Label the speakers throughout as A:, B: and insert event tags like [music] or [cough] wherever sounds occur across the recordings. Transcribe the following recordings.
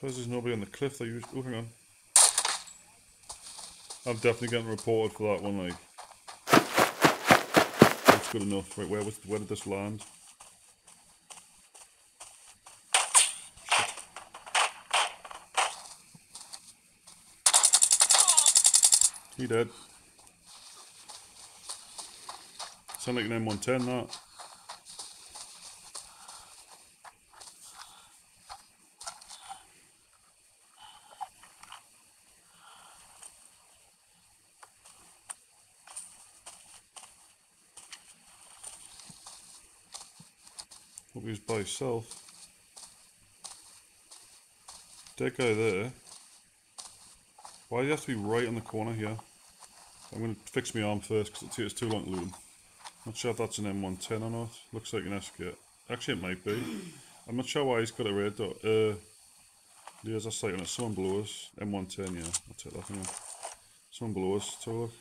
A: Suppose there's nobody on the cliff they used. Oh, hang on. I'm definitely getting reported for that one. Like, that's good enough. Right, where was where did this land? He dead. Sound like an M110 that. Was by himself. Guy there. Why do you have to be right on the corner here? I'm going to fix my arm first because it takes too long to loot. Not sure if that's an M110 or not. Looks like an SK. Actually, it might be. I'm not sure why he's got a red dot. Uh, there's a sight on it. Someone below us. M110, yeah. I'll take that thing off. Someone below us. Take a look.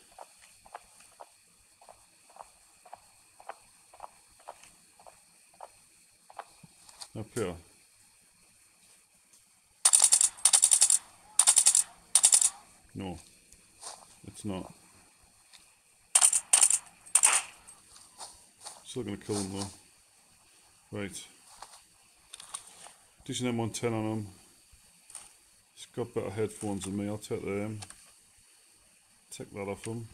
A: Here. No, it's not. Still gonna kill him though. Right. Decent M110 on him. He's got better headphones than me, I'll take them. Take that off him.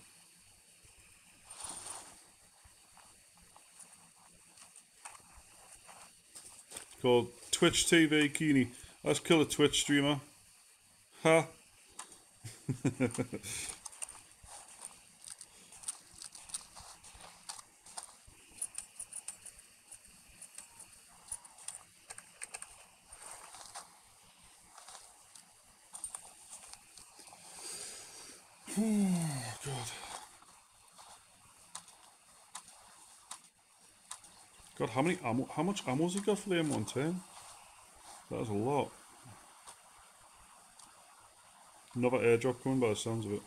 A: Called Twitch TV Keeney. Let's kill a Twitch streamer. Ha! [laughs] oh, God. God, how many ammo? How much ammo's he got for the M110? That is a lot. Another airdrop coming by the sounds of it.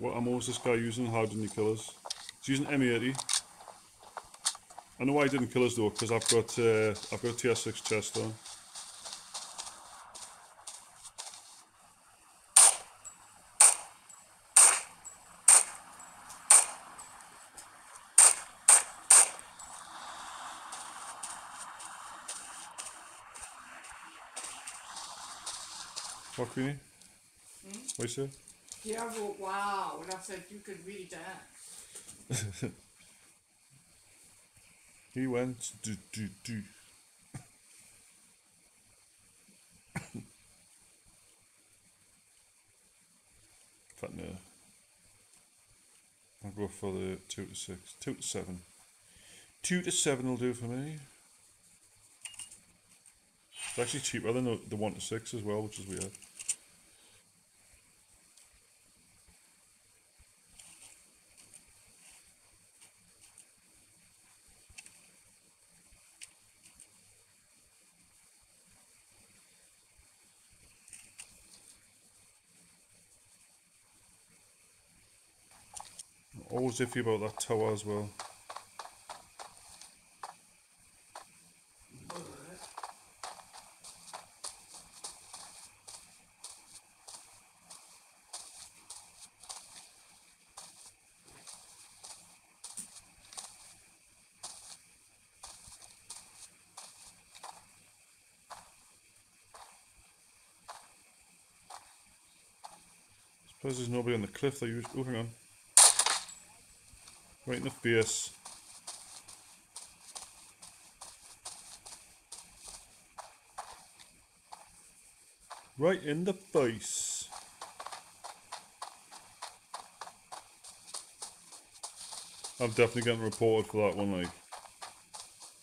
A: What ammo is this guy using? How didn't he kill us? He's using M80. I know why he didn't kill us though, because I've got uh, I've got a TS6 chest on. Queenie?
B: Hmm?
A: What you?
B: Yeah, well, wow. And I said you could read that. [laughs]
A: He went do do [laughs] do. But no. I'll go for the two to six. Two to seven. Two to seven will do for me. It's actually cheaper than the, the one to six as well, which is weird. Always iffy about that tower as well. Suppose there's nobody on the cliff that you. Oh, hang on. Right in the face. Right in the face. I'm definitely getting reported for that one, like.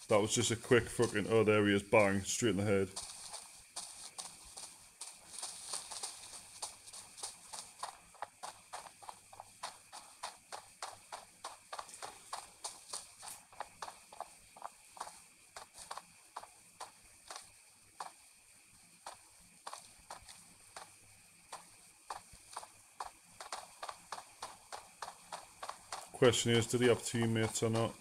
A: That was just a quick fucking, oh there he is, bang, straight in the head. Question is, did he have teammates or not?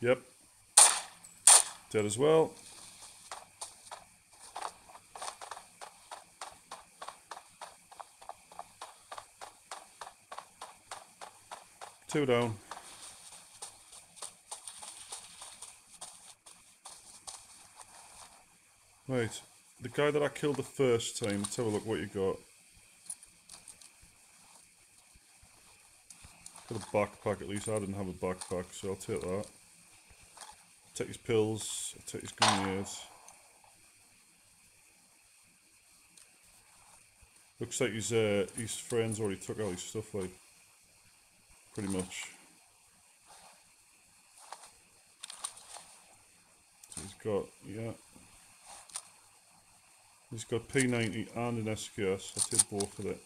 A: Yep. Dead as well. Two down. Right, the guy that I killed the first time, let's have a look what you got. Got a backpack at least, I didn't have a backpack, so I'll take that. Take his pills, I'll take his grenades. Looks like his, uh, his friends already took all his stuff, like, pretty much. So he's got, yeah. He's got P90 and an SKS. I'll take both of it.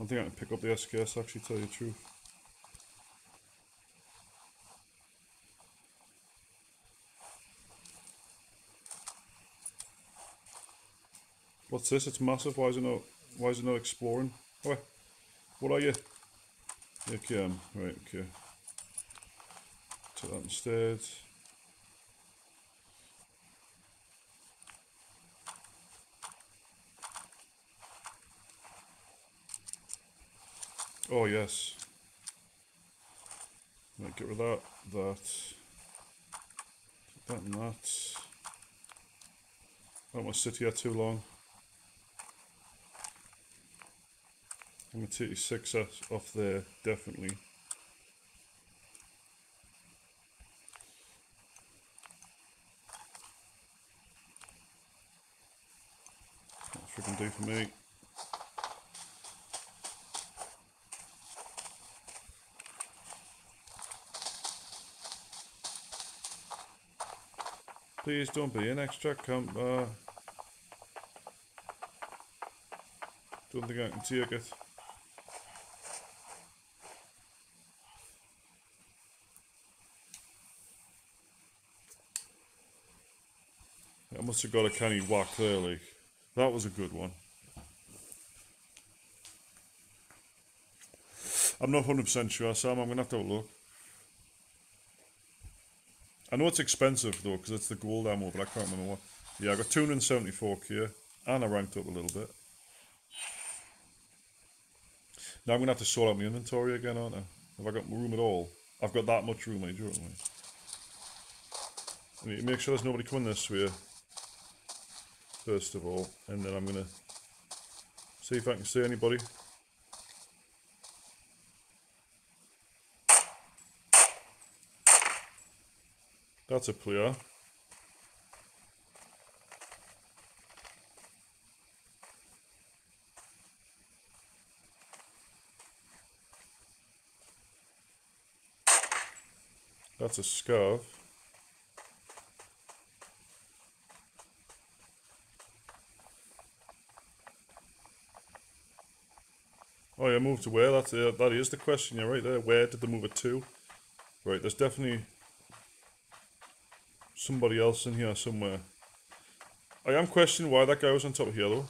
A: I think I can pick up the SKS actually, tell you the truth. What's this? It's massive. Why is it not? Why is it not exploring? What? What are you? Okay, um, right. Okay. Take that instead. Oh yes. Right, get rid of that, that, that and that. I don't want to sit here too long. I'm going to take your six off off there, definitely. What freaking do for me. Please don't be an extra camper. Uh, don't think I can take it. I must have got a canny whack there, like. That was a good one. I'm not 100% sure, Sam. I'm going to have to have a look. I know it's expensive though, because it's the gold ammo, but I can't remember what. Yeah, I got 274k, and I ranked up a little bit. Now I'm gonna have to sort out my inventory again, aren't I? Have I got room at all? I've got that much room, I do it. I need to make sure there's nobody coming this way. First of all, and then I'm gonna see if I can see anybody. That's a player. That's a Scav. Oh yeah, move to where? That's uh, that is the question. You're right there. Where did they move it to? Right, there's definitely somebody else in here somewhere. I am questioning why that guy was on top of here though.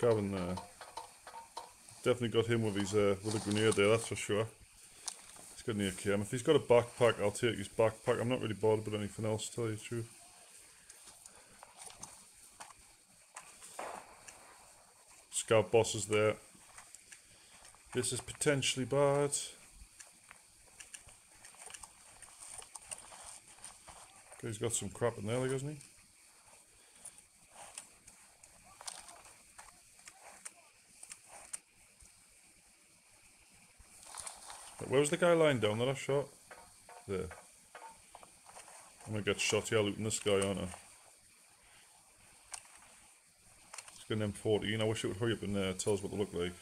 A: Scaven there. Definitely got him with his uh, with a grenade there, that's for sure. He's got an AKM. If he's got a backpack, I'll take his backpack. I'm not really bothered about anything else, to tell you the truth. Scout boss is there. This is potentially bad. He's got some crap in there, hasn't he? Where was the guy lying down that I shot? There. I'm gonna get shot here looting this guy, aren't I? It's got an M14. I wish it would hurry up and uh, tell us what they look like.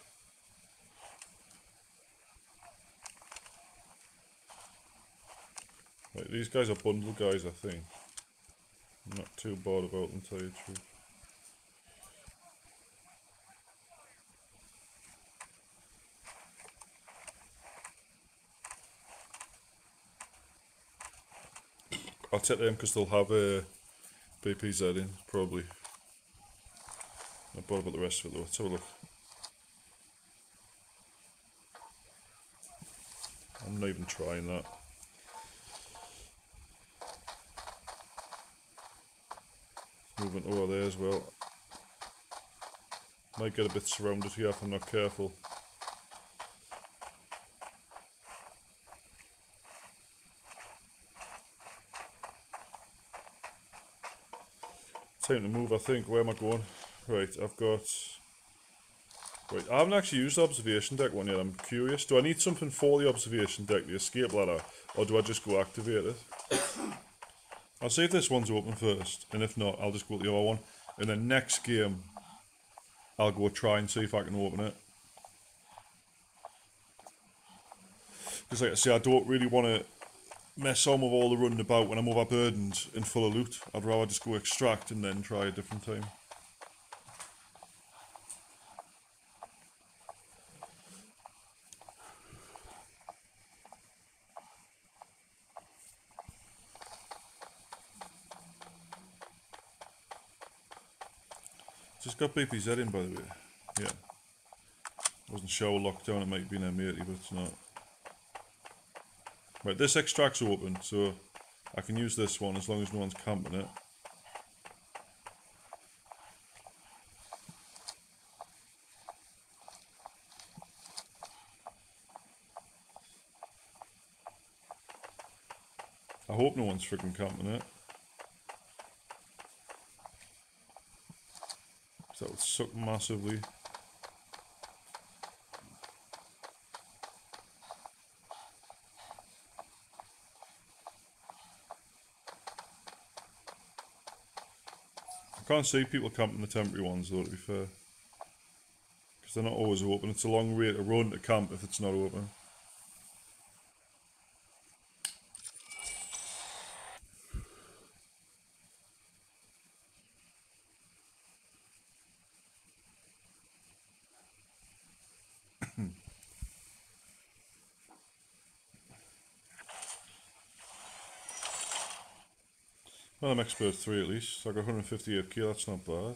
A: Right, these guys are bundle guys, I think. I'm not too bored about them, tell you the truth. I'll take them because they'll have a BPZ in, probably. Not bothered about the rest of it though. Let's have a look. I'm not even trying that. Movement over there as well. Might get a bit surrounded here if I'm not careful. Time to move, I think. Where am I going? Right, I've got. Right, I haven't actually used the observation deck one yet. I'm curious. Do I need something for the observation deck, the escape ladder, or do I just go activate it? [coughs] I'll see if this one's open first, and if not, I'll just go to the other one. And then next game, I'll go try and see if I can open it. Because, like I say, I don't really want to mess on with all the running about when I'm overburdened and full of loot. I'd rather just go extract and then try a different time. Just got BPZ in by the way. Yeah. Wasn't sure lockdown it might be an M80 but it's not. Right, this extract's open, so I can use this one as long as no one's camping it. I hope no one's freaking camping it. That would suck massively. Can't see people camping the temporary ones though, to be fair. Because they're not always open. It's a long way to run to camp if it's not open. Well, I'm expert 3 at least. So I got 158k, that's not bad.